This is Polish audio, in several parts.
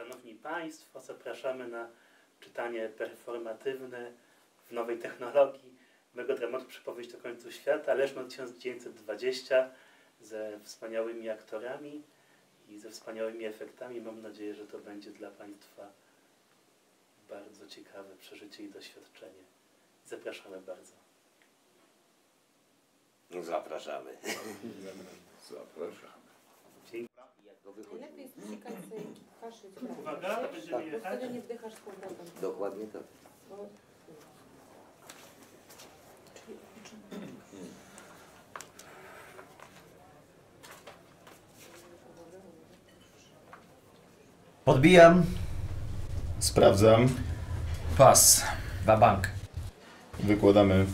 Szanowni Państwo, zapraszamy na czytanie performatywne w nowej technologii mego dramatu Przypowieść o końcu świata, Leszman 1920 ze wspaniałymi aktorami i ze wspaniałymi efektami. Mam nadzieję, że to będzie dla Państwa bardzo ciekawe przeżycie i doświadczenie. Zapraszamy bardzo. Zapraszamy. Zapraszam. Jak to wychodzi? Kaszyć Uwaga, będziemy? Bo jechać. wtedy nie wdychasz z powrotem. Dokładnie tak. Bo... Podbijam. Sprawdzam. Pas. Wabank. Wykładamy.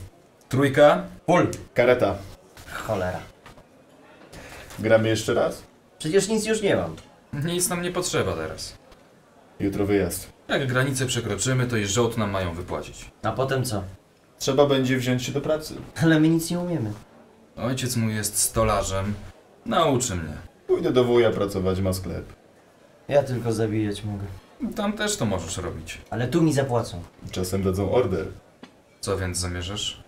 Trójka. Full. Kareta. Cholera. Gramy jeszcze raz? Przecież nic już nie mam. Nic nam nie potrzeba teraz. Jutro wyjazd. Jak granicę przekroczymy, to i żołd nam mają wypłacić. A potem co? Trzeba będzie wziąć się do pracy. Ale my nic nie umiemy. Ojciec mój jest stolarzem. Nauczy mnie. Pójdę do wuja pracować, ma sklep. Ja tylko zabijać mogę. Tam też to możesz robić. Ale tu mi zapłacą. Czasem dadzą order. Co więc zamierzasz?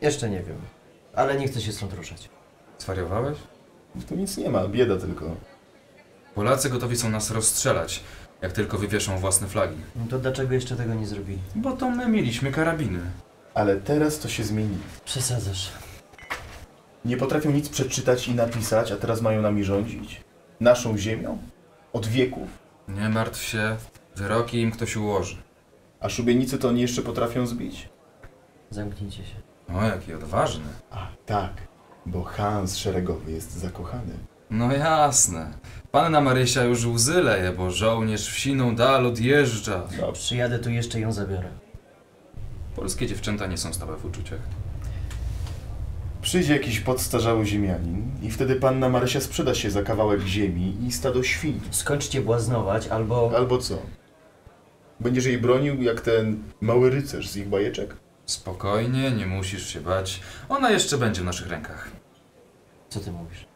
Jeszcze nie wiem. Ale nie chcę się stąd ruszać. Zwariowałeś? Tu nic nie ma, bieda tylko. Polacy gotowi są nas rozstrzelać, jak tylko wywieszą własne flagi. No to dlaczego jeszcze tego nie zrobili? Bo to my mieliśmy karabiny. Ale teraz to się zmieni. Przesadzasz. Nie potrafią nic przeczytać i napisać, a teraz mają nami rządzić? Naszą ziemią? Od wieków? Nie martw się, wyroki im ktoś ułoży. A szubienicy to oni jeszcze potrafią zbić? Zamknijcie się. O, jaki odważny. A, tak. Bo Hans szeregowy jest zakochany. No jasne. Panna Marysia już łzy leje, bo żołnierz w siną dal odjeżdża. No, Przyjadę tu jeszcze ją zabiorę. Polskie dziewczęta nie są stałe w uczuciach. Przyjdzie jakiś podstarzały ziemianin i wtedy panna Marysia sprzeda się za kawałek ziemi i stado świń. Skończcie błaznować, albo... Albo co? Będziesz jej bronił jak ten mały rycerz z ich bajeczek? Spokojnie, nie musisz się bać. Ona jeszcze będzie w naszych rękach. Co ty mówisz?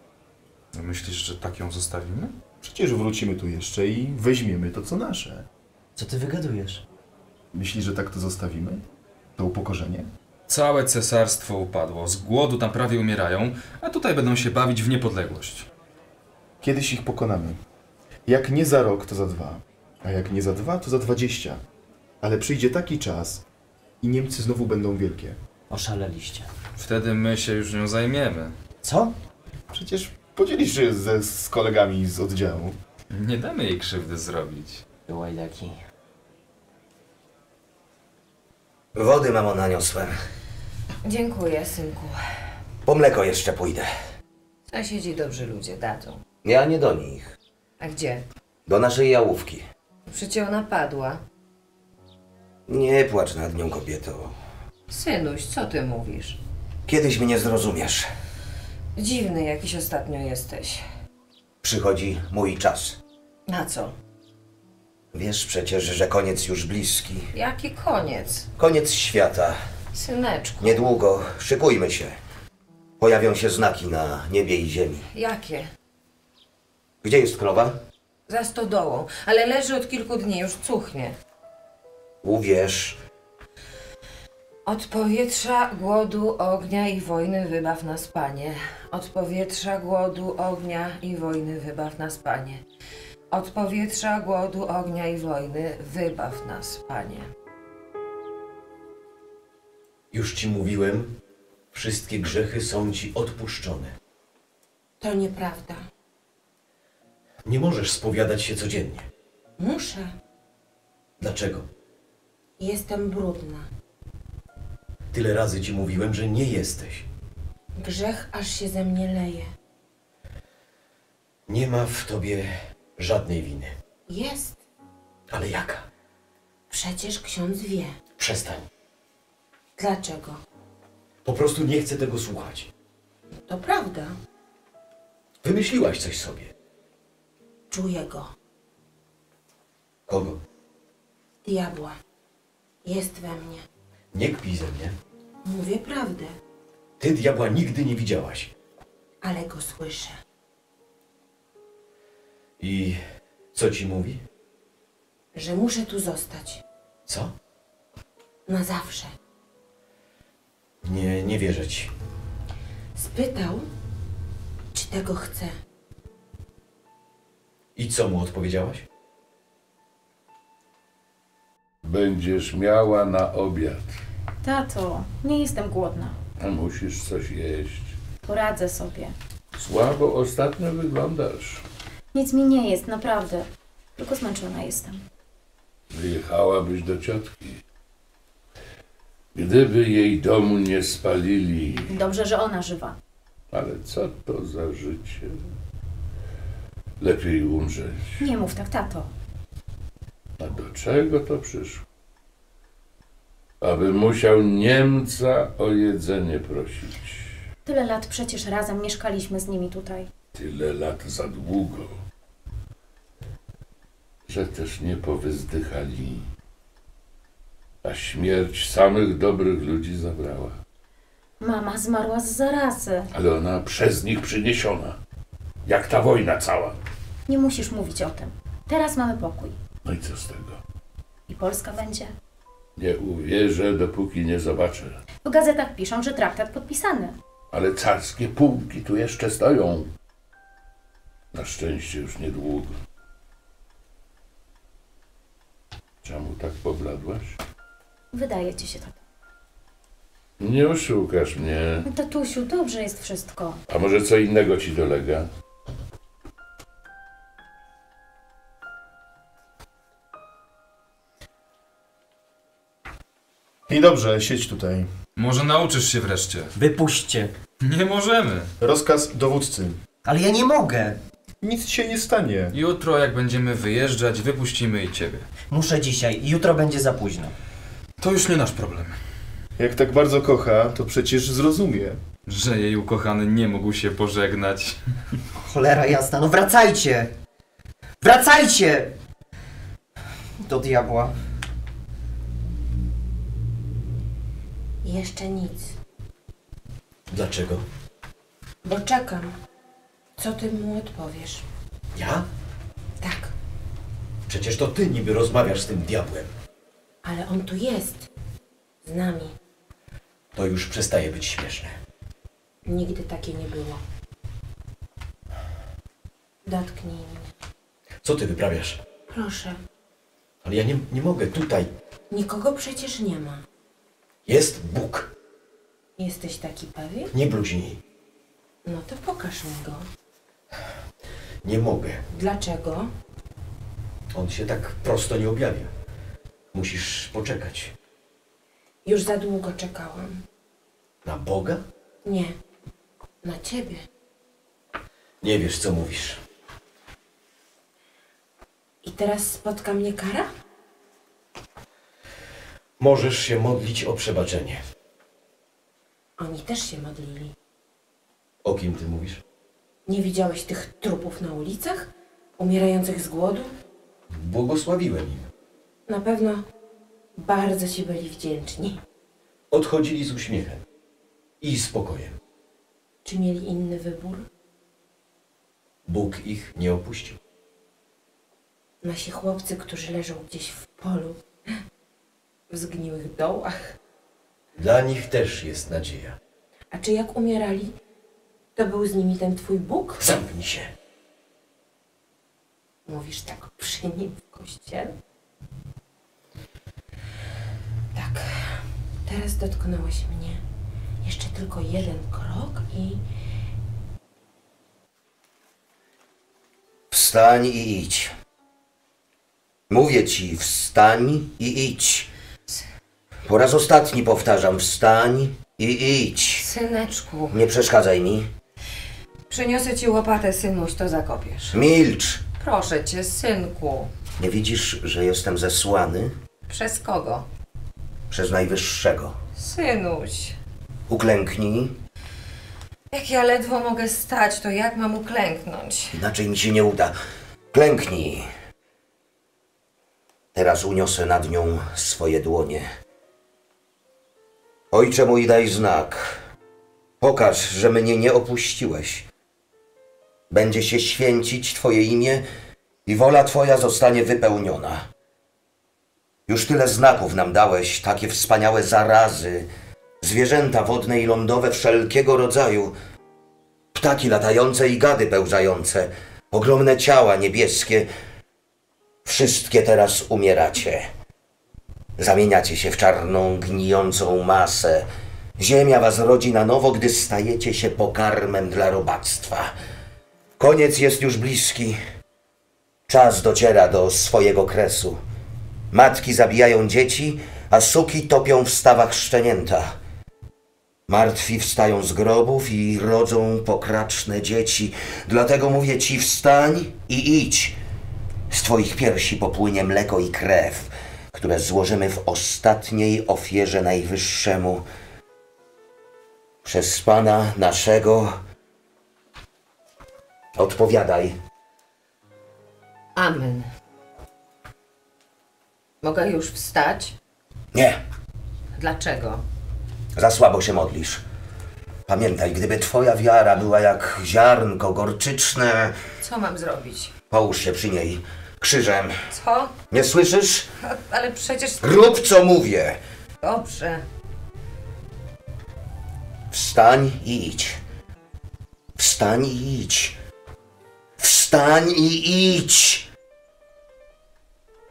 Myślisz, że tak ją zostawimy? Przecież wrócimy tu jeszcze i weźmiemy to, co nasze. Co ty wygadujesz? Myślisz, że tak to zostawimy? To upokorzenie? Całe cesarstwo upadło, z głodu tam prawie umierają, a tutaj będą się bawić w niepodległość. Kiedyś ich pokonamy. Jak nie za rok, to za dwa. A jak nie za dwa, to za dwadzieścia. Ale przyjdzie taki czas i Niemcy znowu będą wielkie. Oszaleliście. Wtedy my się już nią zajmiemy. Co? Przecież podzielisz się ze, z kolegami z oddziału. Nie damy jej krzywdy zrobić. Łajdaki. Wody, mamo, naniosłem. Dziękuję, synku. Po mleko jeszcze pójdę. Sąsiedzi dobrzy ludzie dadzą. Ja nie do nich. A gdzie? Do naszej jałówki. Przecież ona padła. Nie płacz nad nią, kobieto. Synuś, co ty mówisz? Kiedyś mnie zrozumiesz. Dziwny jakiś ostatnio jesteś. Przychodzi mój czas. Na co? Wiesz przecież, że koniec już bliski. Jaki koniec? Koniec świata. Syneczku. Niedługo. Szykujmy się. Pojawią się znaki na niebie i ziemi. Jakie? Gdzie jest krowa? Za stodołą, ale leży od kilku dni, już cuchnie. Uwierz. Od powietrza, głodu, ognia i wojny wybaw nas, Panie. Od powietrza, głodu, ognia i wojny wybaw nas, Panie. Od powietrza, głodu, ognia i wojny wybaw nas, Panie. Już ci mówiłem, wszystkie grzechy są ci odpuszczone. To nieprawda. Nie możesz spowiadać się codziennie. Muszę. Dlaczego? Jestem brudna. Tyle razy ci mówiłem, że nie jesteś. Grzech aż się ze mnie leje. Nie ma w tobie żadnej winy. Jest. Ale jaka? Przecież ksiądz wie. Przestań. Dlaczego? Po prostu nie chcę tego słuchać. To prawda. Wymyśliłaś coś sobie. Czuję go. Kogo? Diabła. Jest we mnie. Nie kpij ze mnie. Mówię prawdę, Ty diabła nigdy nie widziałaś. ale go słyszę. I co ci mówi? że muszę tu zostać. Co? Na zawsze. Nie, nie wierzę ci. Spytał, czy tego chcę. I co mu odpowiedziałaś? Będziesz miała na obiad. Tato, nie jestem głodna. A musisz coś jeść. Poradzę sobie. Słabo ostatnio wyglądasz. Nic mi nie jest, naprawdę. Tylko zmęczona jestem. Wyjechałabyś do ciotki. Gdyby jej domu nie spalili. Dobrze, że ona żywa. Ale co to za życie? Lepiej umrzeć. Nie mów tak, tato. A do czego to przyszło? Aby musiał Niemca o jedzenie prosić. Tyle lat przecież razem mieszkaliśmy z nimi tutaj. Tyle lat za długo. Że też nie powyzdychali. A śmierć samych dobrych ludzi zabrała. Mama zmarła z zarazy. Ale ona przez nich przyniesiona. Jak ta wojna cała. Nie musisz mówić o tym. Teraz mamy pokój. No i co z tego? I Polska będzie. Nie uwierzę, dopóki nie zobaczę. W gazetach piszą, że traktat podpisany. Ale carskie pułki tu jeszcze stoją. Na szczęście już niedługo. Czemu tak pobladłaś? Wydaje ci się, tato. Nie oszukasz mnie. Tatusiu, dobrze jest wszystko. A może co innego ci dolega? I dobrze, siedź tutaj. Może nauczysz się wreszcie. Wypuśćcie. Nie możemy. Rozkaz dowódcy. Ale ja nie mogę. Nic się nie stanie. Jutro, jak będziemy wyjeżdżać, wypuścimy i ciebie. Muszę dzisiaj. Jutro będzie za późno. To już nie nasz problem. Jak tak bardzo kocha, to przecież zrozumie. Że jej ukochany nie mógł się pożegnać. Cholera jasna, no wracajcie! Wracajcie! Do diabła. Jeszcze nic, Dlaczego? bo czekam. Co ty mu odpowiesz? Ja? Tak, Przecież to ty niby rozmawiasz z tym diabłem. ale on tu jest. Z nami. To już przestaje być śmieszne. Nigdy takie nie było. Dotknij mnie. Co ty wyprawiasz? Proszę. Ale ja nie, nie mogę tutaj. Nikogo przecież nie ma. Jest Bóg. Jesteś taki pewien? Nie bluźnij. No to pokaż mi go. Nie mogę. Dlaczego? On się tak prosto nie objawia. Musisz poczekać. Już za długo czekałam. Na Boga? Nie. Na ciebie. Nie wiesz, co mówisz. I teraz spotka mnie kara? Możesz się modlić o przebaczenie. Oni też się modlili. O kim ty mówisz? Nie widziałeś tych trupów na ulicach? Umierających z głodu? Błogosławiłem im. Na pewno bardzo ci byli wdzięczni. Odchodzili z uśmiechem i spokojem. Czy mieli inny wybór? Bóg ich nie opuścił. Nasi chłopcy, którzy leżą gdzieś w polu, w zgniłych dołach. Dla nich też jest nadzieja. A czy jak umierali, to był z nimi ten twój Bóg? Zamknij się. Mówisz tak przy nim w kościele? Tak. Teraz dotknąłeś mnie. Jeszcze tylko jeden krok i Wstań i idź. Mówię ci, wstań i idź. Po raz ostatni powtarzam, wstań i idź. Syneczku, Nie przeszkadzaj mi. przyniosę ci łopatę, synuś, to zakopiesz. Milcz. Proszę cię, synku. Nie widzisz, że jestem zesłany Przez kogo? przez Najwyższego. Synuś. Uklęknij, Jak ja ledwo mogę stać, to jak mam uklęknąć? inaczej mi się nie uda. Klęknij. Teraz uniosę nad nią swoje dłonie. Ojcze mój, daj znak. Pokaż, że mnie nie opuściłeś. Będzie się święcić Twoje imię i wola Twoja zostanie wypełniona. Już tyle znaków nam dałeś, takie wspaniałe zarazy, zwierzęta wodne i lądowe wszelkiego rodzaju, ptaki latające i gady pełzające, ogromne ciała niebieskie. Wszystkie teraz umieracie. Zamieniacie się w czarną, gnijącą masę. Ziemia was rodzi na nowo, gdy stajecie się pokarmem dla robactwa. Koniec jest już bliski. Czas dociera do swojego kresu. Matki zabijają dzieci, a suki topią w stawach szczenięta. Martwi wstają z grobów i rodzą pokraczne dzieci. Dlatego mówię ci, wstań i idź. Z twoich piersi popłynie mleko i krew, które złożymy w ostatniej ofierze Najwyższemu. Przez Pana naszego. Odpowiadaj. Amen. Mogę już wstać? Nie, Dlaczego? za słabo się modlisz. Pamiętaj, gdyby twoja wiara była jak ziarnko gorczyczne, Co mam zrobić? połóż się przy niej krzyżem. Co? Nie słyszysz? Ale przecież... Rób co mówię. Dobrze. Wstań i idź. Wstań i idź. Wstań i idź.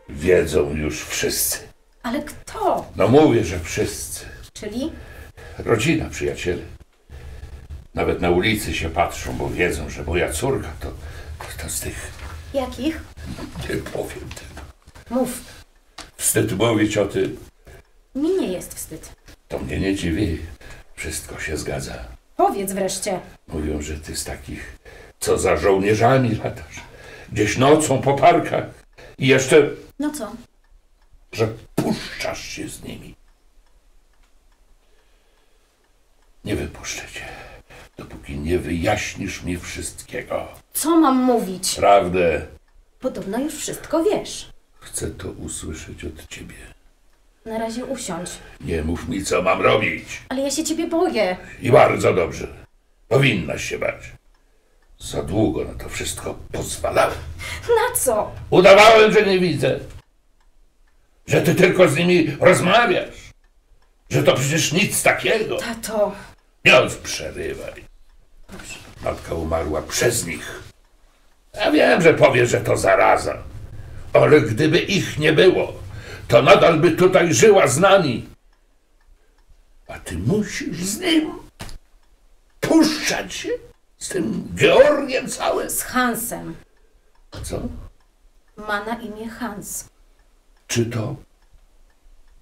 Wiedzą już wszyscy. Ale kto? No mówię, że wszyscy. Czyli? Rodzina, przyjaciele. Nawet na ulicy się patrzą, bo wiedzą, że moja córka to, to z tych... Jakich? Nie powiem tego. Mów. Wstyd mówić o tym. Mi nie jest wstyd. To mnie nie dziwi. Wszystko się zgadza. Powiedz wreszcie. Mówią, że ty z takich, co za żołnierzami latasz. Gdzieś nocą po parkach. I jeszcze, No co? że puszczasz się z nimi. Nie wypuszczę cię, dopóki nie wyjaśnisz mi wszystkiego. Co mam mówić? Prawdę. Podobno już wszystko wiesz. Chcę to usłyszeć od ciebie. Na razie usiądź. Nie mów mi, co mam robić. Ale ja się ciebie boję. I bardzo dobrze. Powinnaś się bać. Za długo na to wszystko pozwalałem. Na co? Udawałem, że nie widzę. Że ty tylko z nimi rozmawiasz. Że to przecież nic takiego. Tato. Nie przerywaj. Matka umarła przez nich. Ja wiem, że powiesz, że to zaraza. Ale gdyby ich nie było, to nadal by tutaj żyła z nami. A ty musisz z nim puszczać się? Z tym Georgiem całym? Z Hansem. Co? Ma na imię Hans. Czy to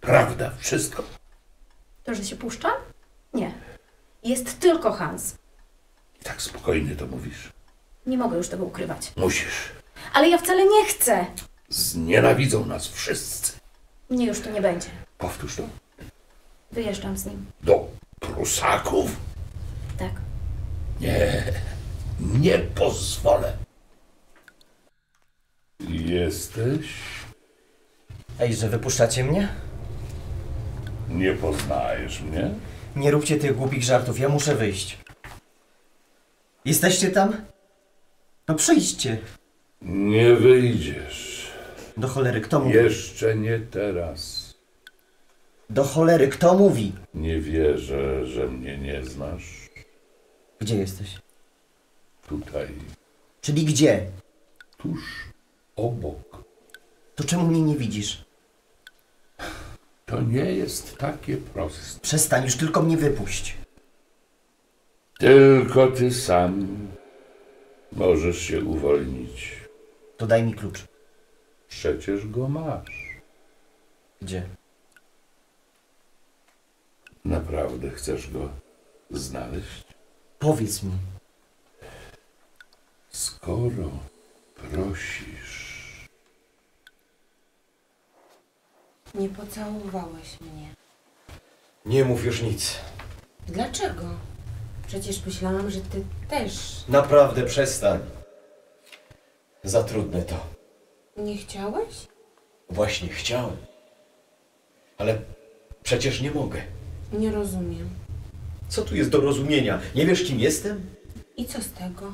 prawda wszystko? To, że się puszczam? Nie. Jest tylko Hans. Tak spokojnie to mówisz. Nie mogę już tego ukrywać. Musisz. Ale ja wcale nie chcę. Znienawidzą nas wszyscy. Mnie już tu nie będzie. Powtórz to. Wyjeżdżam z nim. Do Prusaków? Tak. Nie, nie pozwolę. Jesteś? Ej, że wypuszczacie mnie? Nie poznajesz mnie? Nie róbcie tych głupich żartów, ja muszę wyjść. Jesteście tam? No przyjdźcie. Nie wyjdziesz. Do cholery, kto mówi? Jeszcze nie teraz. Do cholery, kto mówi? Nie wierzę, że mnie nie znasz. Gdzie jesteś? Tutaj, Czyli gdzie? tuż obok. To czemu mnie nie widzisz? To nie jest takie proste. Przestań, już tylko mnie wypuść. Tylko ty sam możesz się uwolnić. To daj mi klucz. Przecież go masz. Gdzie? Naprawdę chcesz go znaleźć? Powiedz mi. Skoro prosisz, Nie pocałowałeś mnie. Nie mów już nic. Dlaczego? Przecież myślałam, że ty też Naprawdę przestań. Za trudne to. nie chciałeś? Właśnie chciałem. Ale przecież nie mogę. Nie rozumiem. Co tu jest do rozumienia? Nie wiesz, kim jestem? I co z tego?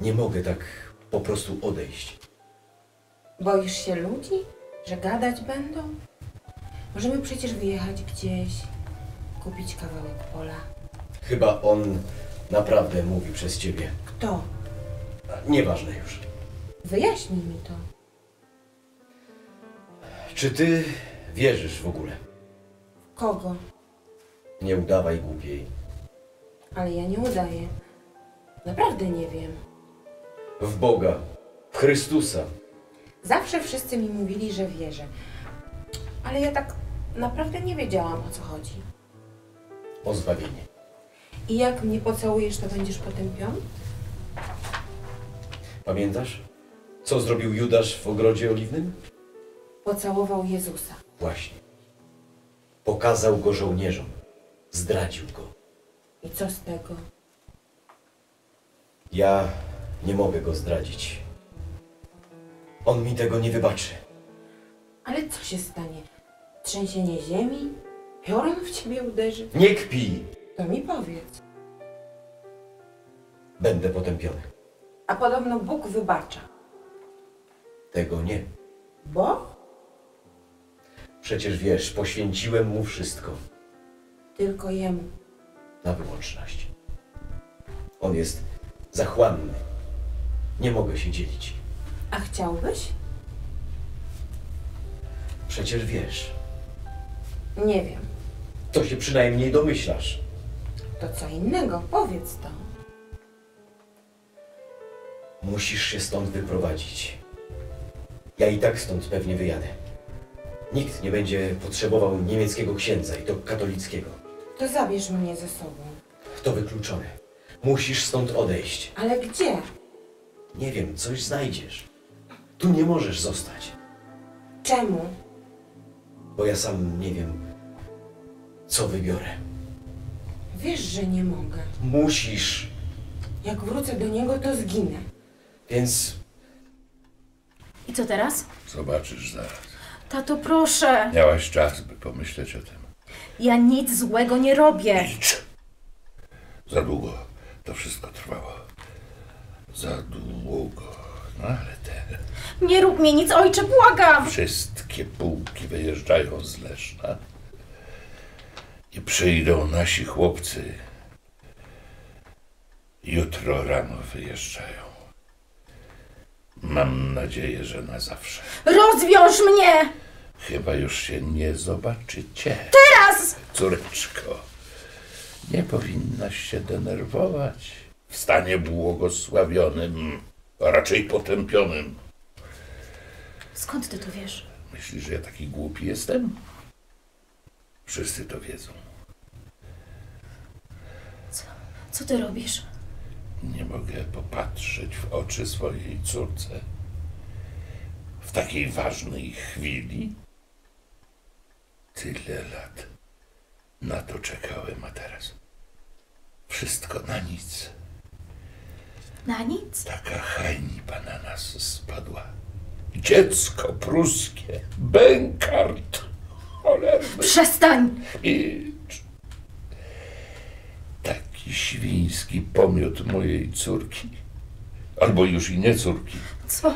Nie mogę tak po prostu odejść. Boisz się ludzi? Że gadać będą? Możemy przecież wyjechać gdzieś, kupić kawałek pola. Chyba on naprawdę mówi przez ciebie. Kto? Nieważne już. Wyjaśnij mi to. Czy ty wierzysz w ogóle? Kogo? Nie udawaj głupiej. Ale ja nie udaję. Naprawdę nie wiem. W Boga. W Chrystusa. Zawsze wszyscy mi mówili, że wierzę. Ale ja tak naprawdę nie wiedziałam o co chodzi. O zbawienie. I jak mnie pocałujesz, to będziesz potępiony? Pamiętasz? Co zrobił Judasz w ogrodzie oliwnym? Pocałował Jezusa. Właśnie. Pokazał go żołnierzom. Zdradził go. I co z tego? Ja nie mogę go zdradzić. On mi tego nie wybaczy. Ale co się stanie? Trzęsienie ziemi? Piorun w ciebie uderzy? Nie kpij! To mi powiedz. Będę potępiony. A podobno Bóg wybacza. Tego nie. Bo? Przecież wiesz, poświęciłem mu wszystko. Tylko jemu. Na wyłączność. On jest zachłanny. Nie mogę się dzielić. A chciałbyś? Przecież wiesz. Nie wiem. To się przynajmniej domyślasz. To co innego, powiedz to. Musisz się stąd wyprowadzić. Ja i tak stąd pewnie wyjadę. Nikt nie będzie potrzebował niemieckiego księdza i to katolickiego. To zabierz mnie ze sobą. To wykluczone. Musisz stąd odejść. Ale gdzie? Nie wiem, coś znajdziesz. Tu nie możesz zostać, Czemu? bo ja sam nie wiem, co wybiorę. Wiesz, że nie mogę. Musisz, Jak wrócę do niego, to zginę. więc I co teraz? Zobaczysz zaraz. Tato, proszę. Miałaś czas, by pomyśleć o tym. Ja nic złego nie robię. Idź. Za długo to wszystko trwało. Za długo. No ale te Nie rób mi nic, ojcze, błagam. wszystkie pułki wyjeżdżają z Leszna i przyjdą nasi chłopcy. Jutro rano wyjeżdżają. Mam nadzieję, że na zawsze. Rozwiąż mnie! Chyba już się nie zobaczycie. Teraz! Córeczko, nie powinnaś się denerwować. W stanie błogosławionym, a raczej potępionym. Skąd ty to wiesz? Myślisz, że ja taki głupi jestem? Wszyscy to wiedzą. Co ty robisz? Nie mogę popatrzeć w oczy swojej córce. W takiej ważnej chwili. Tyle lat na to czekałem, a teraz wszystko na nic. Na nic? Taka hańba na nas spadła. Dziecko pruskie, bękart, cholerny. Przestań! Milcz. Taki świński pomiot mojej córki. Albo już i nie córki. Co?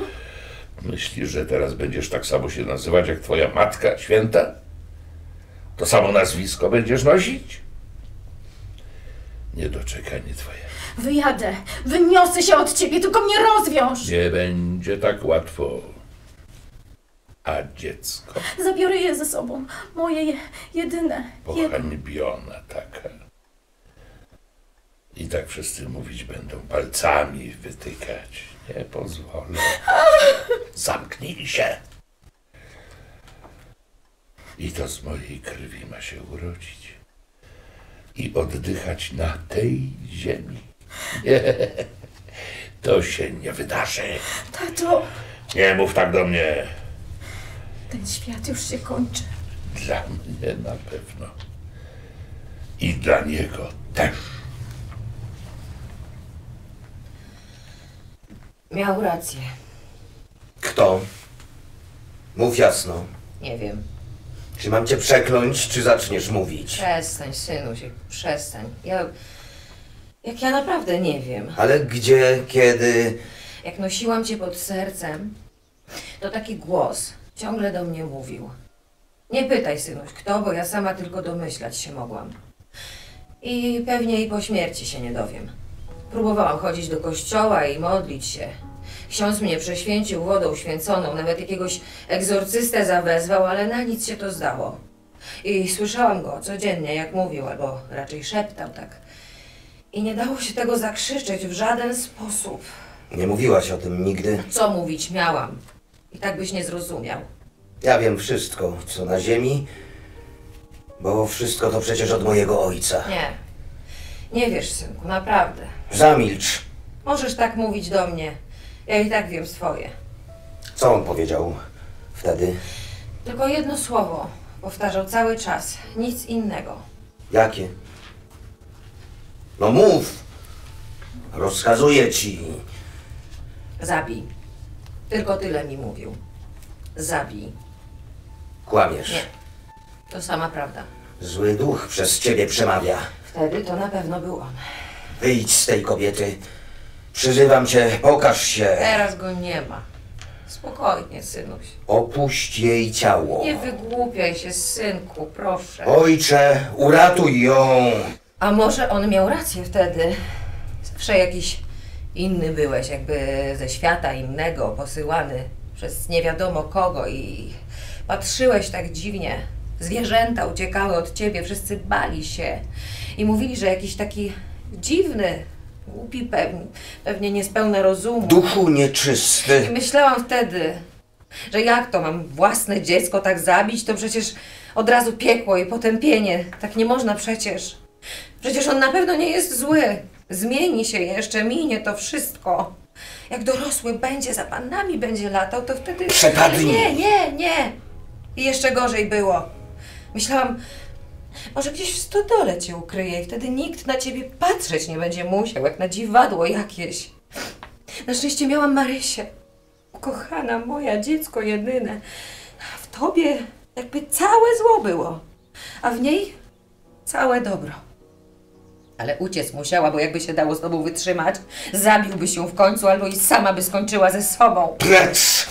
Myślisz, że teraz będziesz tak samo się nazywać jak twoja matka święta? To samo nazwisko będziesz nosić? Niedoczekanie twoje. Wyjadę. Wyniosę się od ciebie, tylko mnie rozwiąż. Nie będzie tak łatwo. A dziecko Zabiorę je ze sobą. Moje je, jedyne. Pohańbiona taka. I tak wszyscy mówić będą, palcami wytykać. Nie pozwolę. Zamknij się. I to z mojej krwi ma się urodzić. I oddychać na tej ziemi. Nie, to się nie wydarzy. Tato, Nie mów tak do mnie. ten świat już się kończy. Dla mnie na pewno. I dla niego też. Miał rację. Kto? Mów jasno. Nie wiem. Czy mam cię przekląć, czy zaczniesz mówić? Przestań, synuś, przestań. Ja... Jak ja naprawdę nie wiem. Ale gdzie, kiedy... Jak nosiłam cię pod sercem, to taki głos Ciągle do mnie mówił. Nie pytaj, synuś, kto, bo ja sama tylko domyślać się mogłam. I pewnie i po śmierci się nie dowiem. Próbowałam chodzić do kościoła i modlić się. Ksiądz mnie prześwięcił wodą święconą, nawet jakiegoś egzorcystę zawezwał, ale na nic się to zdało. I słyszałam go codziennie, jak mówił, albo raczej szeptał tak. I nie dało się tego zakrzyczeć w żaden sposób. Nie mówiłaś o tym nigdy. Co mówić miałam? I tak byś nie zrozumiał. Ja wiem wszystko, co na ziemi, bo wszystko to przecież od mojego ojca. Nie. Nie wiesz, synku, naprawdę. Zamilcz. Możesz tak mówić do mnie. Ja i tak wiem swoje. Co on powiedział wtedy? Tylko jedno słowo. Powtarzał cały czas. Nic innego. Jakie? No mów! Rozkazuję ci. Zabij. Tylko tyle mi mówił. Zabij. Kłamiesz. Nie. To sama prawda. Zły duch przez ciebie przemawia. Wtedy to na pewno był on. Wyjdź z tej kobiety. Przyzywam cię, pokaż się. Teraz go nie ma. Spokojnie, synuś. Opuść jej ciało. Nie wygłupiaj się, synku, proszę. Ojcze, uratuj ją. A może on miał rację wtedy? Zawsze jakiś inny byłeś, jakby ze świata innego, posyłany przez nie wiadomo kogo i patrzyłeś tak dziwnie. Zwierzęta uciekały od ciebie, wszyscy bali się i mówili, że jakiś taki dziwny, głupi pewnie, pewnie niespełna rozumu. Duchu I nieczysty. myślałam wtedy, że jak to mam własne dziecko tak zabić, to przecież od razu piekło i potępienie. Tak nie można przecież. Przecież on na pewno nie jest zły. Zmieni się jeszcze, minie to wszystko. Jak dorosły będzie, za panami będzie latał, to wtedy... Przepadnij. Nie, nie, nie. I jeszcze gorzej było. Myślałam, może gdzieś w stodole cię ukryje i wtedy nikt na ciebie patrzeć nie będzie musiał, jak na dziwadło jakieś. Na szczęście miałam Marysię. Kochana moja, dziecko jedyne. W tobie jakby całe zło było, a w niej całe dobro. Ale uciec musiała, bo jakby się dało z tobą wytrzymać, zabiłbyś ją w końcu albo i sama by skończyła ze sobą. Precz!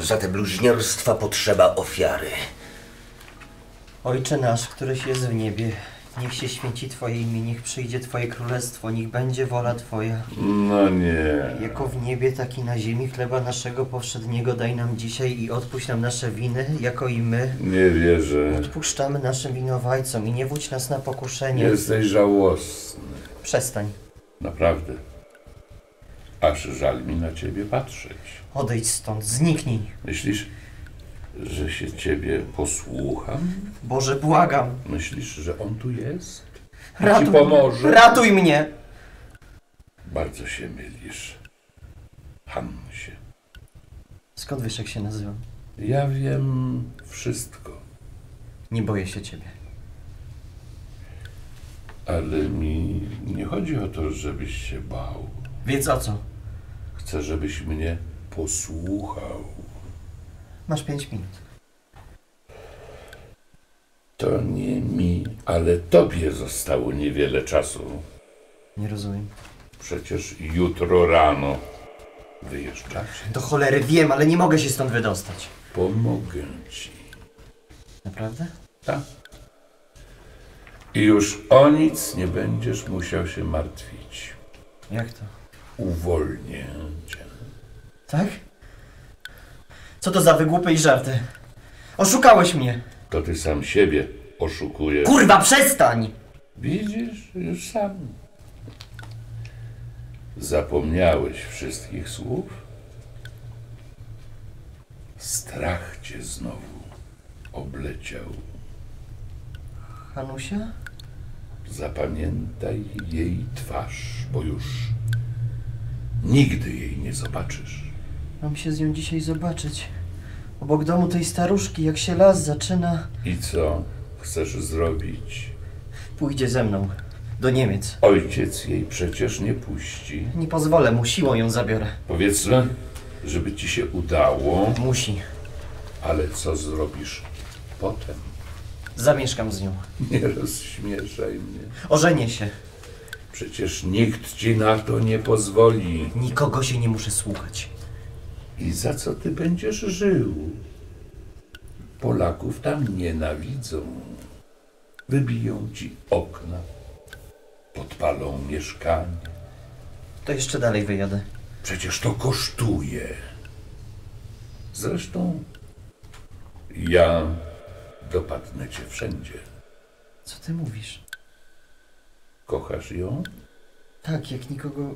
Za te bluźnierstwa potrzeba ofiary. Ojcze nasz, któryś jest w niebie, niech się święci Twoje imię, niech przyjdzie Twoje królestwo, niech będzie wola Twoja. No nie. Jako w niebie, tak i na ziemi chleba naszego powszedniego daj nam dzisiaj i odpuść nam nasze winy, jako i my Nie wierzę. odpuszczamy naszym winowajcom i nie wódź nas na pokuszenie. Jesteś żałosny. Przestań. Naprawdę. Aż żal mi na ciebie patrzeć. Odejdź stąd, zniknij. Myślisz, że się ciebie posłucham? Boże, błagam. Myślisz, że on tu jest? Ratuj, ci pomoże? ratuj mnie! Bardzo się mylisz. Hanusie. Skąd wiesz, jak się nazywam? Ja wiem wszystko, Nie boję się ciebie. ale mi nie chodzi o to, żebyś się bał. Więc o co? Chcę, żebyś mnie posłuchał. Masz pięć minut. To nie mi, ale tobie zostało niewiele czasu. Nie rozumiem. Przecież jutro rano wyjeżdżacie. Do cholery wiem, ale nie mogę się stąd wydostać. Pomogę ci. Naprawdę? Tak? I już o nic nie będziesz musiał się martwić. Jak to? Uwolnię cię. Tak? Co to za wygłupy i żarty? Oszukałeś mnie! To ty sam siebie oszukujesz. Kurwa, przestań! Widzisz, już sam. Zapomniałeś wszystkich słów? Strach cię znowu obleciał. Hanusia? Zapamiętaj jej twarz, bo już nigdy jej nie zobaczysz. Mam się z nią dzisiaj zobaczyć. Obok domu tej staruszki, jak się las zaczyna, I co chcesz zrobić? pójdzie ze mną. Do Niemiec. Ojciec jej przecież nie puści. Nie pozwolę mu, siłą ją zabiorę. Powiedzmy, żeby ci się udało, Musi. ale co zrobisz potem? Zamieszkam z nią. Nie rozśmieszaj mnie. Ożenię się. Przecież nikt ci na to nie pozwoli. Nikogo się nie muszę słuchać. I za co ty będziesz żył? Polaków tam nienawidzą. Wybiją ci okna, podpalą mieszkanie. To jeszcze dalej wyjadę. Przecież to kosztuje. Zresztą ja dopadnę cię wszędzie. Co ty mówisz? Kochasz ją? Tak, jak nikogo...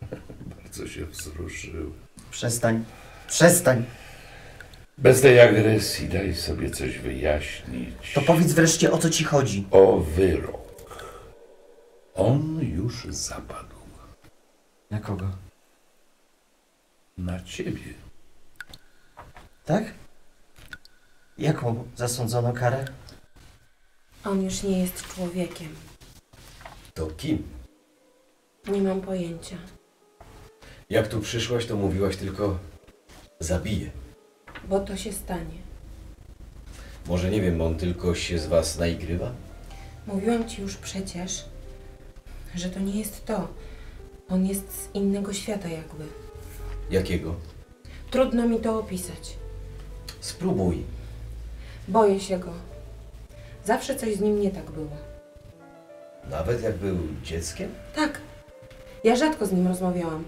Bardzo się wzruszył. Przestań. Przestań. Bez tej agresji daj sobie coś wyjaśnić. To powiedz wreszcie, o co ci chodzi. O wyrok. On już zapadł Na kogo? na ciebie. Tak? Jaką zasądzono karę? On już nie jest człowiekiem. To kim? Nie mam pojęcia. Jak tu przyszłaś, to mówiłaś tylko zabiję. Bo to się stanie. Może nie wiem, on tylko się z was naigrywa? Mówiłam ci już przecież, że to nie jest to. On jest z innego świata jakby. Jakiego? Trudno mi to opisać. Spróbuj. Boję się go. Zawsze coś z nim nie tak było. Nawet jak był dzieckiem? Tak. Ja rzadko z nim rozmawiałam.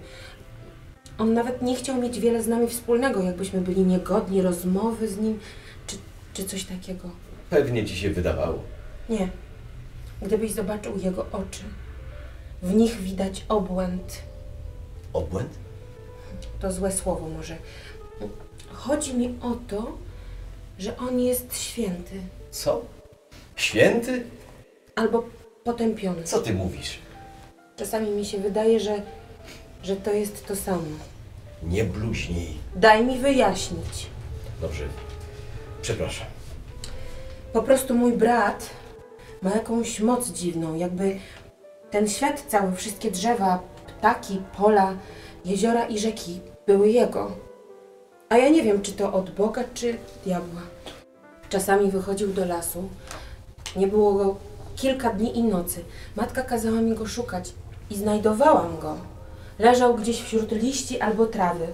On nawet nie chciał mieć wiele z nami wspólnego, jakbyśmy byli niegodni rozmowy z nim, czy, czy coś takiego. Pewnie ci się wydawało. Nie. Gdybyś zobaczył jego oczy, w nich widać obłęd. Obłęd? To złe słowo może. Chodzi mi o to, że on jest święty Co? Święty? albo potępiony. Co ty mówisz? Czasami mi się wydaje, że, że to jest to samo. Nie bluźnij. Daj mi wyjaśnić. Dobrze. Przepraszam. Po prostu mój brat ma jakąś moc dziwną, jakby ten świat cały, wszystkie drzewa, ptaki, pola, jeziora i rzeki były jego. A ja nie wiem, czy to od Boga, czy diabła. Czasami wychodził do lasu, nie było go kilka dni i nocy. Matka kazała mi go szukać i znajdowałam go. Leżał gdzieś wśród liści albo trawy,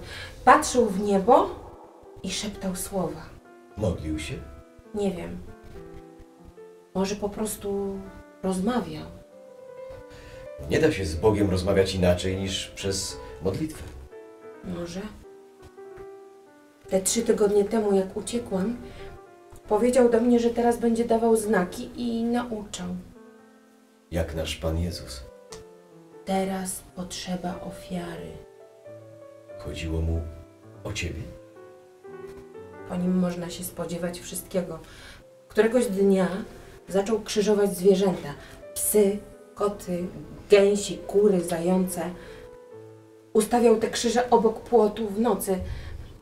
patrzył w niebo i szeptał słowa. Modlił się? Nie wiem. Może po prostu rozmawiał. Nie da się z Bogiem rozmawiać inaczej niż przez modlitwę. Może. Te trzy tygodnie temu, jak uciekłam, powiedział do mnie, że teraz będzie dawał znaki i nauczał. Jak nasz Pan Jezus. Teraz potrzeba ofiary. Chodziło mu o ciebie? Po nim można się spodziewać wszystkiego. Któregoś dnia zaczął krzyżować zwierzęta. Psy, koty, gęsi, kury, zające. Ustawiał te krzyże obok płotu w nocy.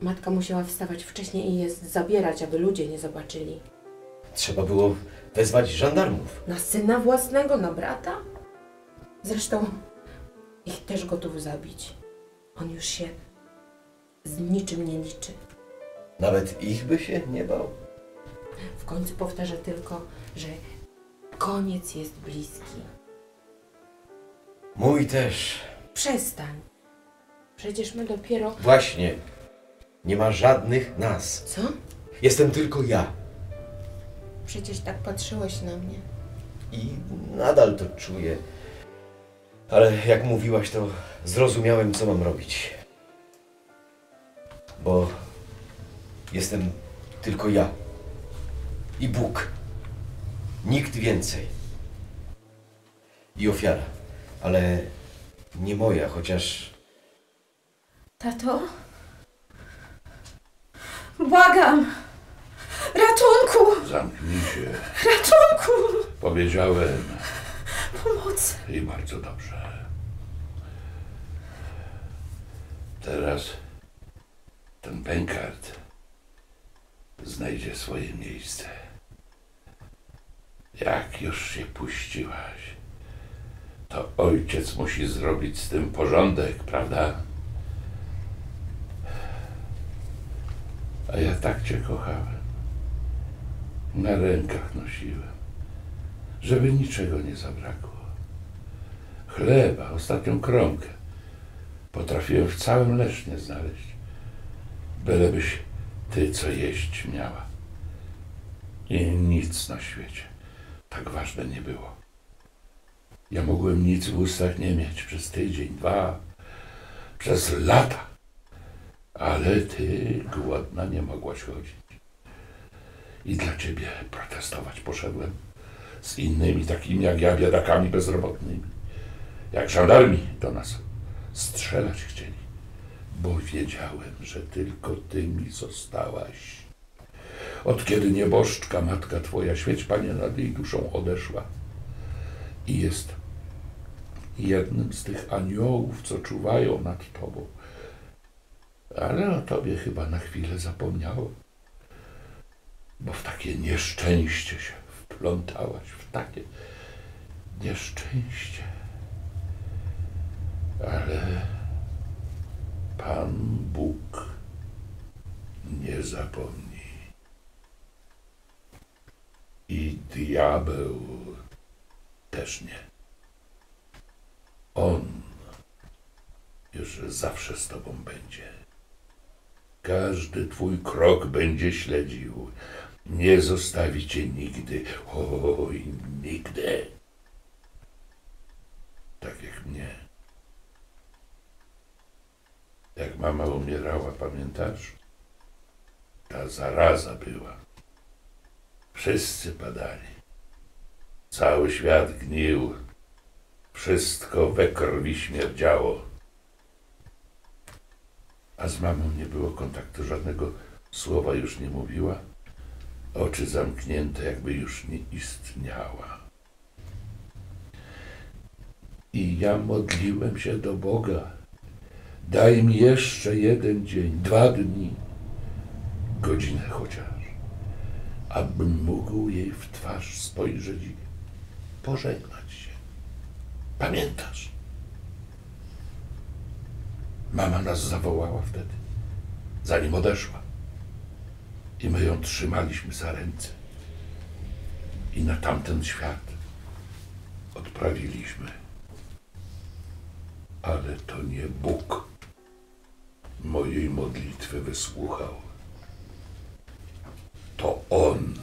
Matka musiała wstawać wcześniej i je zabierać, aby ludzie nie zobaczyli. Trzeba było wezwać żandarmów. Na syna własnego, na brata? Zresztą ich też gotów zabić. On już się z niczym nie liczy. Nawet ich by się nie bał. W końcu powtarza tylko, że koniec jest bliski. Mój też. Przestań. Przecież my dopiero. Właśnie. Nie ma żadnych nas. Co? Jestem tylko ja. Przecież tak patrzyłeś na mnie. I nadal to czuję. Ale jak mówiłaś, to zrozumiałem, co mam robić. Bo jestem tylko ja. I Bóg. Nikt więcej. I ofiara. Ale nie moja, chociaż Tato? Błagam! Ratunku! Zamknij się. Ratunku! Powiedziałem I bardzo dobrze. Teraz ten pękart znajdzie swoje miejsce. Jak już się puściłaś, to ojciec musi zrobić z tym porządek, prawda? A ja tak cię kochałem. Na rękach nosiłem, żeby niczego nie zabrakło. Chleba, ostatnią kromkę, potrafiłem w całym Lesznie znaleźć. Bylebyś ty co jeść miała. I nic na świecie tak ważne nie było. Ja mogłem nic w ustach nie mieć przez tydzień, dwa, przez lata. Ale ty głodna nie mogłaś chodzić. I dla ciebie protestować poszedłem z innymi takimi jak ja, biedakami bezrobotnymi. Jak żandarmi do nas strzelać chcieli, bo wiedziałem, że tylko ty mi zostałaś. Od kiedy nieboszczka, matka twoja, świeć Panie nad jej duszą odeszła i jest jednym z tych aniołów, co czuwają nad tobą. Ale o tobie chyba na chwilę zapomniało, bo w takie nieszczęście się wplątałaś, w takie nieszczęście. Ale Pan Bóg nie zapomni. I diabeł też nie. On już zawsze z tobą będzie. Każdy twój krok będzie śledził. Nie zostawi cię nigdy. Oj, nigdy. Tak jak mnie. Jak mama umierała, pamiętasz? Ta zaraza była. Wszyscy padali. Cały świat gnił. Wszystko we krwi śmierdziało. A z mamą nie było kontaktu, żadnego słowa już nie mówiła. Oczy zamknięte, jakby już nie istniała. I ja modliłem się do Boga. Daj mi jeszcze jeden dzień, dwa dni, godzinę chociaż, abym mógł jej w twarz spojrzeć i pożegnać się. Pamiętasz? Mama nas zawołała wtedy, zanim odeszła. I my ją trzymaliśmy za ręce. I na tamten świat odprawiliśmy. Ale to nie Bóg mojej modlitwy wysłuchał. To On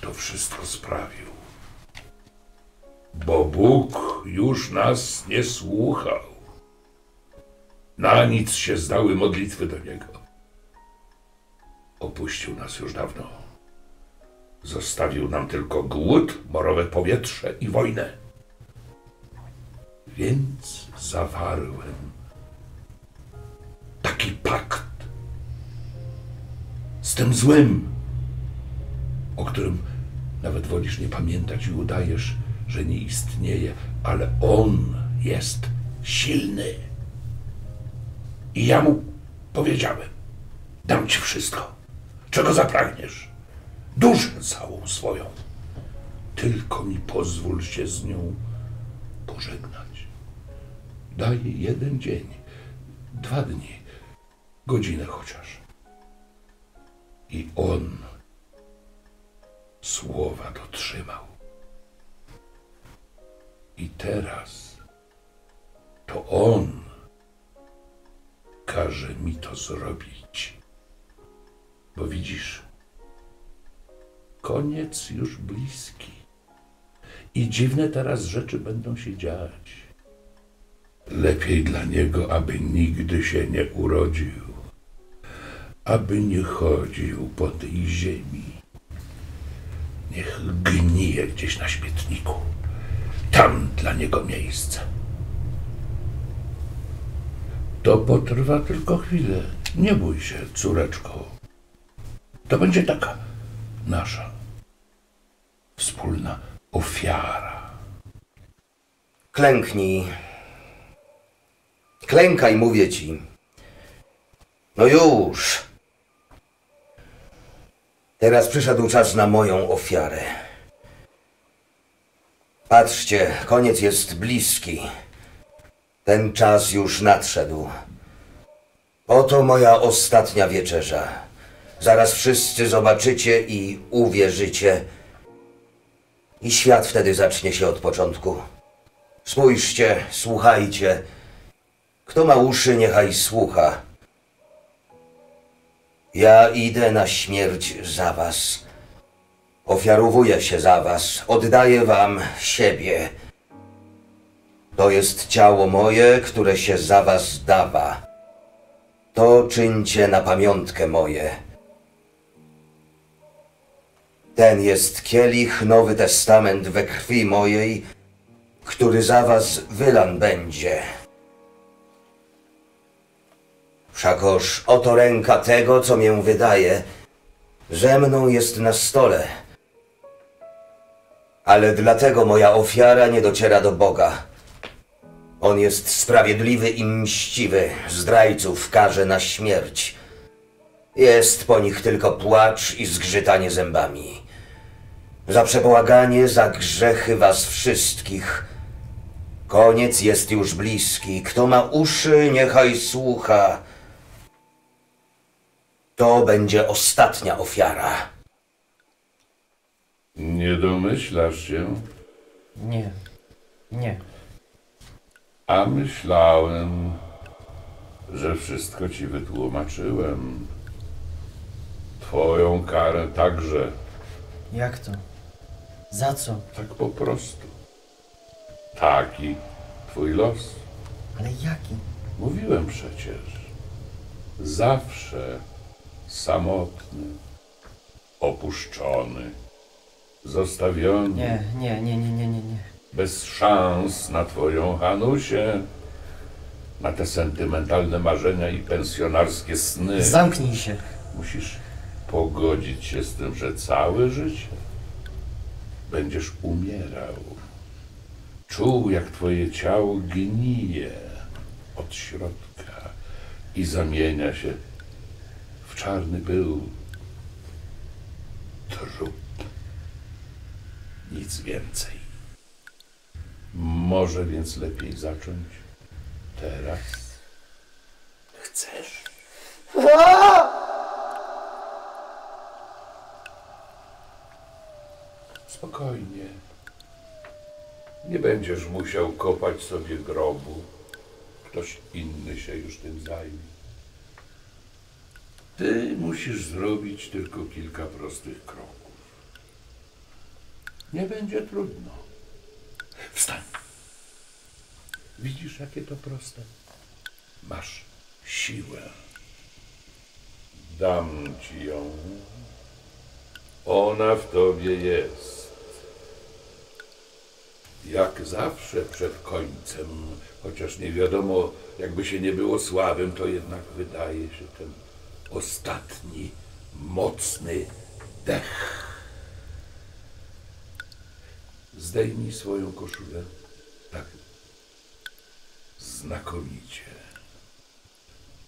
to wszystko sprawił. Bo Bóg już nas nie słuchał. Na nic się zdały modlitwy do Niego. Opuścił nas już dawno. Zostawił nam tylko głód, morowe powietrze i wojnę. Więc zawarłem taki pakt z tym złym, o którym nawet wolisz nie pamiętać i udajesz, że nie istnieje, ale on jest silny. I ja mu powiedziałem: Dam ci wszystko, czego zapragniesz. Duszę całą swoją. Tylko mi pozwól się z nią pożegnać. Daj jeden dzień, dwa dni, godzinę chociaż. I on słowa dotrzymał. I teraz to on każe mi to zrobić. Bo widzisz, koniec już bliski. I dziwne teraz rzeczy będą się dziać. Lepiej dla niego, aby nigdy się nie urodził, aby nie chodził po tej ziemi. Niech gnije gdzieś na śmietniku. Tam dla niego miejsce. To potrwa tylko chwilę. Nie bój się, córeczko. To będzie taka nasza wspólna ofiara. Klęknij. Klękaj, mówię ci. No już. Teraz przyszedł czas na moją ofiarę. Patrzcie, koniec jest bliski. Ten czas już nadszedł. Oto moja ostatnia wieczerza. Zaraz wszyscy zobaczycie i uwierzycie. I świat wtedy zacznie się od początku. Spójrzcie, słuchajcie. Kto ma uszy, niechaj słucha. Ja idę na śmierć za was. Ofiarowuję się za was, oddaję wam siebie. To jest ciało moje, które się za was dawa. To czyńcie na pamiątkę moje. Ten jest kielich Nowy Testament we krwi mojej, który za was wylan będzie. Wszakoż oto ręka tego, co mię wydaje, ze mną jest na stole. Ale dlatego moja ofiara nie dociera do Boga. On jest sprawiedliwy i mściwy, zdrajców karze na śmierć. Jest po nich tylko płacz i zgrzytanie zębami. Za przebłaganie, za grzechy was wszystkich. Koniec jest już bliski. Kto ma uszy, niechaj słucha. To będzie ostatnia ofiara. Nie domyślasz się, Nie. Nie. a myślałem, że wszystko ci wytłumaczyłem. Twoją karę także, Jak to? Za co? tak po prostu. Taki twój los. Ale jaki? Mówiłem przecież. Zawsze samotny, opuszczony, zostawiony, Nie, nie, nie, nie, nie, nie, nie. bez szans na twoją Hanusię, na te sentymentalne marzenia i pensjonarskie sny. Zamknij się. Musisz pogodzić się z tym, że całe życie będziesz umierał. Czuł, jak twoje ciało gnije od środka i zamienia się w czarny pył. Trup. Nic więcej. Może więc lepiej zacząć teraz? Chcesz? Spokojnie. Nie będziesz musiał kopać sobie grobu. Ktoś inny się już tym zajmie. Ty musisz zrobić tylko kilka prostych kroków. Nie będzie trudno. Wstań. Widzisz, jakie to proste? Masz siłę. Dam ci ją. Ona w tobie jest. Jak zawsze przed końcem, chociaż nie wiadomo, jakby się nie było sławym, to jednak wydaje się ten ostatni, mocny dech. Zdejmij swoją koszulę. Tak. Znakomicie.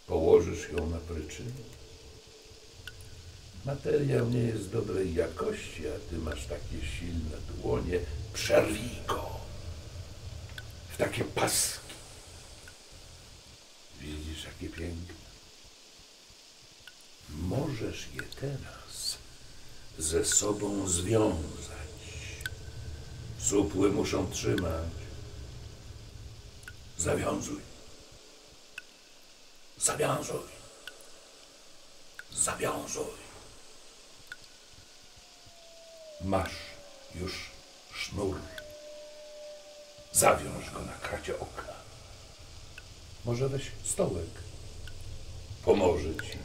Położysz ją na pryczy. Materiał nie jest dobrej jakości, a ty masz takie silne dłonie. Przerwij go w takie paski. Widzisz, jakie piękne. Możesz je teraz ze sobą związać. Supły muszą trzymać. Zawiązuj. Zawiązuj. Zawiązuj. Masz już sznur. Zawiąż go na kracie oka. Może weź stołek. Pomoże ci.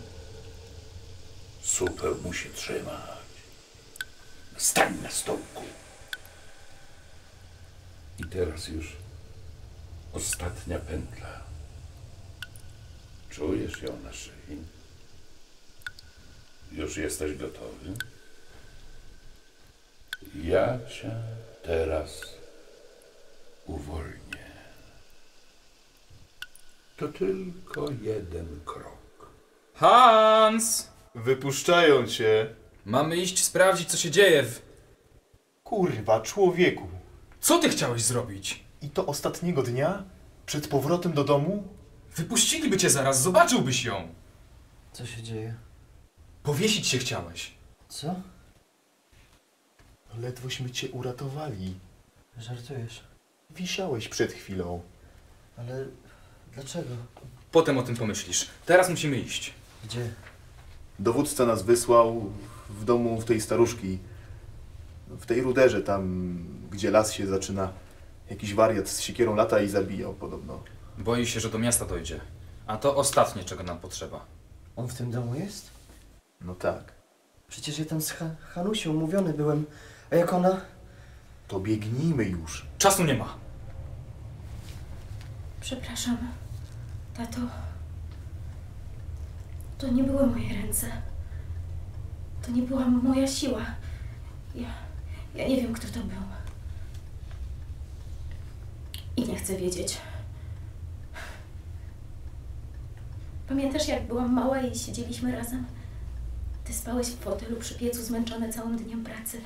Supeł musi trzymać. Stań na stołku. I teraz już ostatnia pętla. Czujesz ją na szyi? Już jesteś gotowy? Ja cię teraz uwolnię. To tylko jeden krok. Hans! Wypuszczają cię. Mamy iść sprawdzić, co się dzieje w... Kurwa, człowieku. Co ty chciałeś zrobić? I to ostatniego dnia? Przed powrotem do domu? Wypuściliby cię zaraz, zobaczyłbyś ją. Co się dzieje? Powiesić się chciałeś. Co? Ledwośmy cię uratowali. Żartujesz. Wisiałeś przed chwilą. Ale dlaczego? Potem o tym pomyślisz. Teraz musimy iść. Gdzie? Dowódca nas wysłał w domu w tej staruszki, w tej ruderze, tam gdzie las się zaczyna. Jakiś wariat z siekierą lata i zabijał podobno. Boi się, że do miasta dojdzie. A to ostatnie, czego nam potrzeba. On w tym domu jest? No tak. Przecież ja tam z ha Hanusią umówiony byłem. A jak ona? To biegnijmy już. Czasu nie ma. Przepraszam, tato. To nie były moje ręce. To nie była moja siła. Ja, ja nie wiem, kto to był. I nie chcę wiedzieć. Pamiętasz, jak byłam mała i siedzieliśmy razem? Ty spałeś w fotelu przy piecu, zmęczony całym dniem pracy,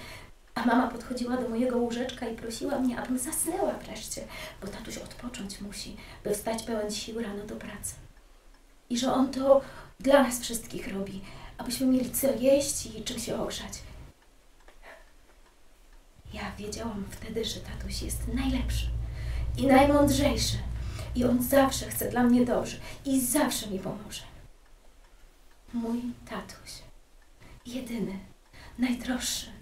a mama podchodziła do mojego łóżeczka i prosiła mnie, abym zasnęła wreszcie, bo tatuś odpocząć musi, by wstać pełen sił rano do pracy. I że on to dla nas wszystkich robi, abyśmy mieli co jeść i czym się ogrzać. Ja wiedziałam wtedy, że tatuś jest najlepszy i najmądrzejszy. I on zawsze chce dla mnie dobrze i zawsze mi pomoże. Mój tatuś. Jedyny, najdroższy.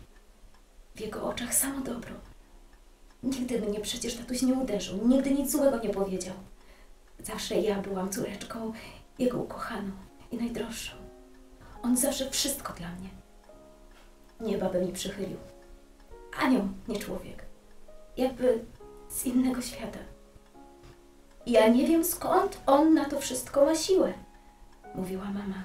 W jego oczach samo dobro. Nigdy mnie przecież tatuś nie uderzył, nigdy nic złego nie powiedział. Zawsze ja byłam córeczką, jego ukochaną i najdroższą. On zawsze wszystko dla mnie. Nieba by mi przychylił. Anioł, nie człowiek. Jakby z innego świata. Ja nie wiem skąd on na to wszystko ma siłę, mówiła mama.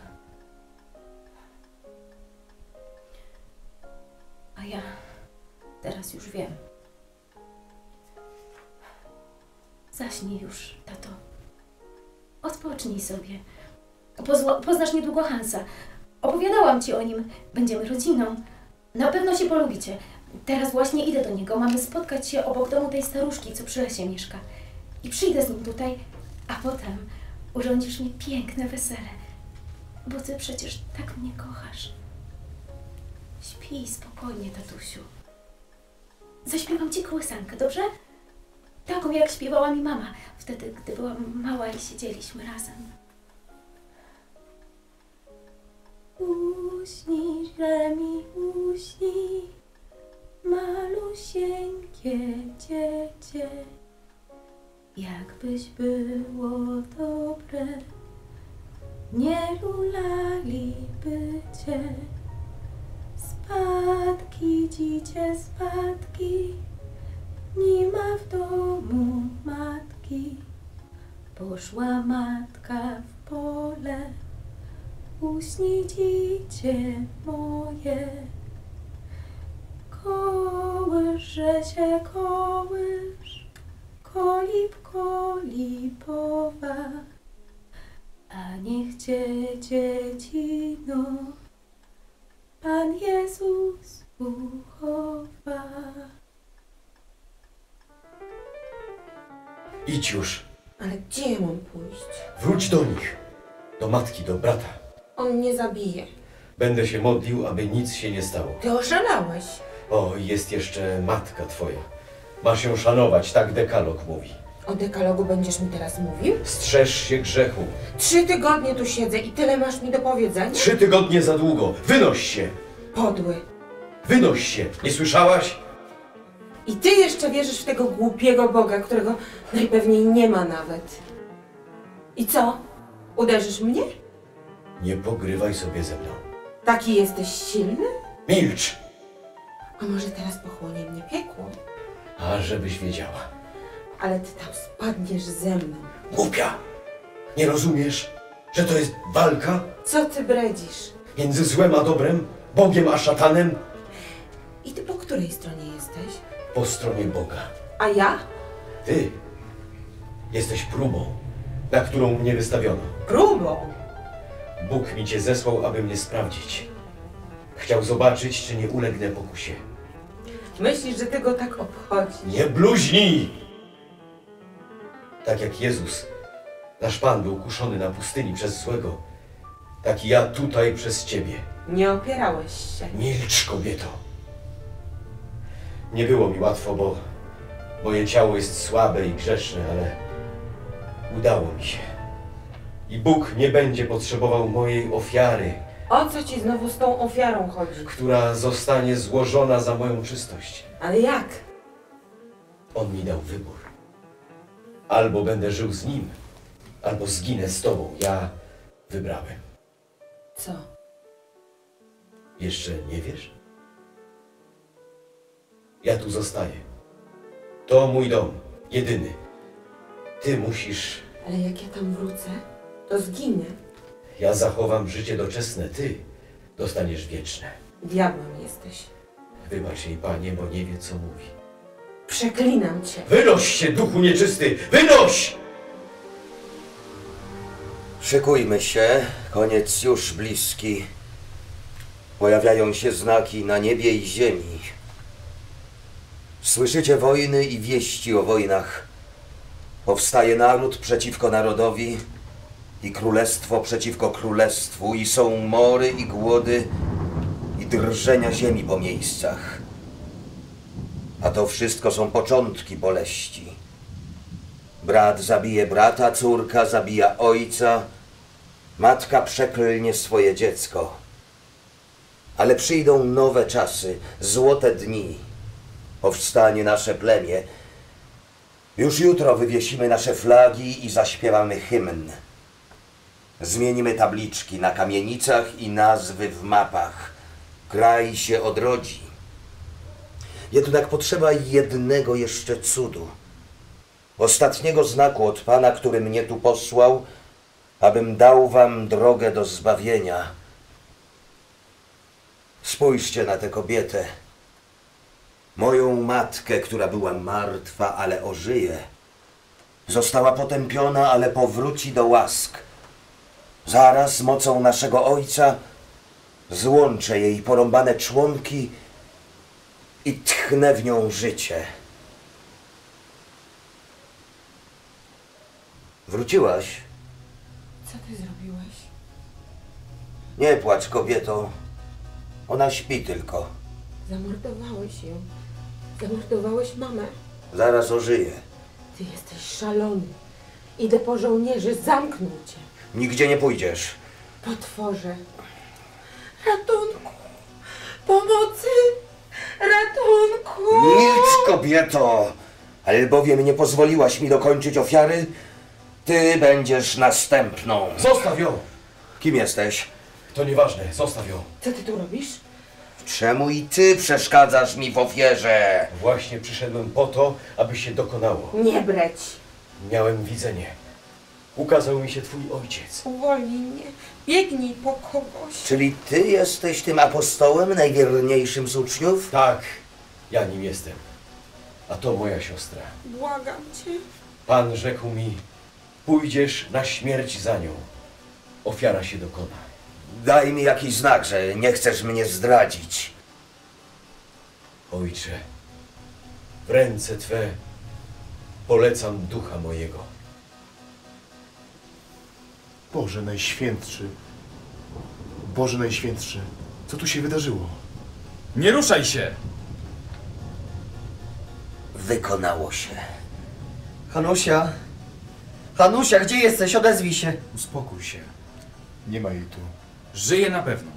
A ja teraz już wiem. Zaśnij już, tato. Odpocznij sobie. Pozło- poznasz niedługo Hansa. Opowiadałam ci o nim. Będziemy rodziną. Na pewno się polubicie. Teraz właśnie idę do niego. Mamy spotkać się obok domu tej staruszki, co przy lesie mieszka. I przyjdę z nim tutaj, a potem urządzisz mi piękne wesele. Bo ty przecież tak mnie kochasz. Śpij spokojnie, tatusiu. Zaśpiewam ci kołysankę, dobrze? Taką, jak śpiewała mi mama wtedy, gdy byłam mała i siedzieliśmy razem. Uśnij, że mi uśnij, malusieńkie dziecię. Jakbyś było dobre, nie lulaliby cię. Spadki, dzicie, spadki, nie ma w domu matki. Poszła matka w pole, uśnij dzicie moje. Kołysze się kołysz, kolib kolibowa, a niech cię dziecino Pan Jezus uchowa. Idź już. Ale gdzie ja mam pójść? Wróć do nich. Do matki, do brata. On mnie zabije. Będę się modlił, aby nic się nie stało. Ty oszalałeś. O, jest jeszcze matka twoja. Masz ją szanować, tak dekalog mówi. O dekalogu będziesz mi teraz mówił? Strzeż się grzechu. Trzy tygodnie tu siedzę i tyle masz mi do powiedzenia? Trzy tygodnie za długo. Wynoś się. Podły. Wynoś się. Nie słyszałaś? I ty jeszcze wierzysz w tego głupiego Boga, którego najpewniej nie ma nawet. I co? Uderzysz mnie? Nie pogrywaj sobie ze mną. Taki jesteś silny? Milcz. A może teraz pochłonie mnie piekło? A żebyś wiedziała. Ale ty tam spadniesz ze mną. Głupia. Nie rozumiesz, że to jest walka Co ty bredzisz? między złem a dobrem, Bogiem a szatanem I ty po której stronie jesteś? po stronie Boga. A ja? Ty jesteś próbą, na którą mnie wystawiono. Próbą. Bóg mi cię zesłał, aby mnie sprawdzić. Chciał zobaczyć, czy nie ulegnę pokusie. Myślisz, że tego tak obchodzi? Nie bluźnij! Tak jak Jezus, nasz Pan był kuszony na pustyni przez złego, tak i ja tutaj przez ciebie. Nie opierałeś się. Milcz, kobieto. Nie było mi łatwo, bo moje ciało jest słabe i grzeszne, ale udało mi się. I Bóg nie będzie potrzebował mojej ofiary, O co ci znowu z tą ofiarą chodzi? która zostanie złożona za moją czystość. Ale jak? On mi dał wybór. Albo będę żył z nim, albo zginę z tobą. Ja wybrałem. Co? Jeszcze nie wiesz? Ja tu zostaję. To mój dom, jedyny. Ty musisz. Ale jak ja tam wrócę, to zginę. Ja zachowam życie doczesne, ty dostaniesz wieczne. Diabłem jesteś. Wybacz jej, panie, bo nie wie, co mówi. Przeklinam cię. Wynoś się, duchu nieczysty! Wynoś! Szykujmy się, koniec już bliski. Pojawiają się znaki na niebie i ziemi. Słyszycie wojny i wieści o wojnach. Powstaje naród przeciwko narodowi i królestwo przeciwko królestwu i są mory i głody i drżenia ziemi po miejscach. A to wszystko są początki boleści. Brat zabije brata, córka zabija ojca, matka przeklnie swoje dziecko. Ale przyjdą nowe czasy, złote dni. Powstanie nasze plemię. Już jutro wywiesimy nasze flagi i zaśpiewamy hymn. Zmienimy tabliczki na kamienicach i nazwy w mapach. Kraj się odrodzi. Jednak potrzeba jednego jeszcze cudu ostatniego znaku od Pana, który mnie tu posłał, abym dał wam drogę do zbawienia. Spójrzcie na tę kobietę, moją matkę, która była martwa, ale ożyje. Została potępiona, ale powróci do łask. Zaraz mocą naszego Ojca złączę jej porąbane członki i tchnę w nią życie. Wróciłaś? Co ty zrobiłeś? Nie płacz, kobieto. Ona śpi tylko. Zamordowałeś ją. Zamordowałeś mamę. Zaraz ożyje. Ty jesteś szalony. Idę po żołnierzy, zamknął cię. Nigdzie nie pójdziesz. Potworze. Ratunku! Pomocy! Ratunku! Milcz, kobieto! Albowiem nie pozwoliłaś mi dokończyć ofiary, ty będziesz następną. Zostaw ją! Kim jesteś? To nieważne, zostaw ją. Co ty tu robisz? Czemu i ty przeszkadzasz mi w ofierze? Właśnie przyszedłem po to, aby się dokonało. Nie breć! Miałem widzenie. Ukazał mi się twój ojciec. Uwolnij mnie. Biegnij po kogoś. Czyli ty jesteś tym apostołem, najwierniejszym z uczniów? Tak, ja nim jestem. A to moja siostra. Błagam cię. Pan rzekł mi, pójdziesz na śmierć za nią. Ofiara się dokona. Daj mi jakiś znak, że nie chcesz mnie zdradzić. Ojcze, w ręce Twe polecam ducha mojego. Boże Najświętszy. Boże Najświętszy. Co tu się wydarzyło? Nie ruszaj się! Wykonało się. Hanusia! Hanusia, gdzie jesteś? Odezwij się! Uspokój się. Nie ma jej tu. Żyje na pewno.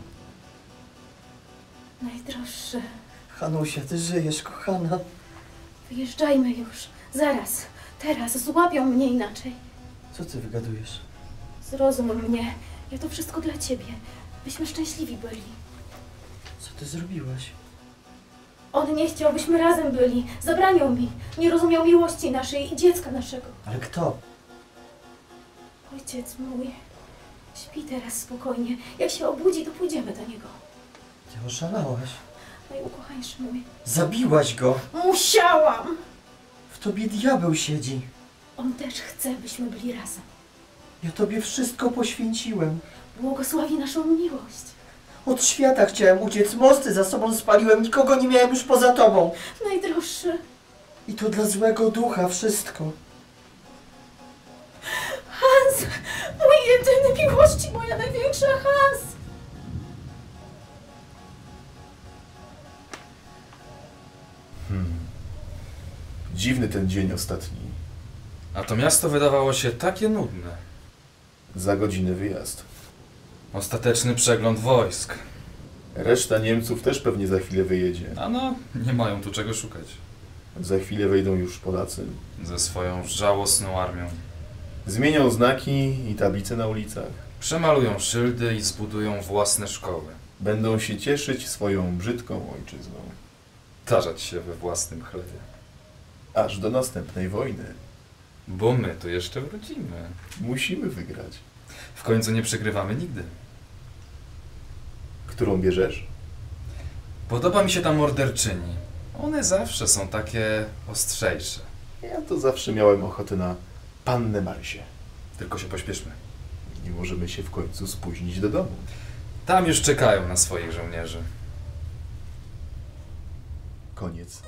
Najdroższy, Hanusia, ty żyjesz, kochana. wyjeżdżajmy już. Zaraz, teraz, złapią mnie inaczej. Co ty wygadujesz? Zrozum mnie. Ja to wszystko dla ciebie. Byśmy szczęśliwi byli. Co ty zrobiłaś? On nie chciał, byśmy razem byli. Zabraniał mi. Nie rozumiał miłości naszej i dziecka naszego. Ale kto? Ojciec mój. Śpi teraz spokojnie. Jak się obudzi, to pójdziemy do niego. Ty oszalałaś. Najukochańszy mój. Zabiłaś go! Musiałam! W tobie diabeł siedzi. On też chce, byśmy byli razem. Ja tobie wszystko poświęciłem. Błogosławi naszą miłość. Od świata chciałem uciec, mosty za sobą spaliłem, nikogo nie miałem już poza tobą. Najdroższy. I to dla złego ducha wszystko. Hans! Mój jedyny miłości, moja największa Hans! Dziwny ten dzień ostatni. A to miasto wydawało się takie nudne. Za godzinę wyjazd. Ostateczny przegląd wojsk. Reszta Niemców też pewnie za chwilę wyjedzie. A no, nie mają tu czego szukać. Za chwilę wejdą już Polacy. Ze swoją żałosną armią. Zmienią znaki i tablice na ulicach. Przemalują szyldy i zbudują własne szkoły. Będą się cieszyć swoją brzydką ojczyzną. Tarzać się we własnym chlebie. Aż do następnej wojny. Bo my tu jeszcze wrócimy. Musimy wygrać. W końcu nie przegrywamy nigdy. Którą bierzesz? Podoba mi się ta morderczyni. One zawsze są takie ostrzejsze. Ja to zawsze miałem ochotę na pannę Marysię. Tylko się pośpieszmy. Nie możemy się w końcu spóźnić do domu. Tam już czekają na swoich żołnierzy. Koniec.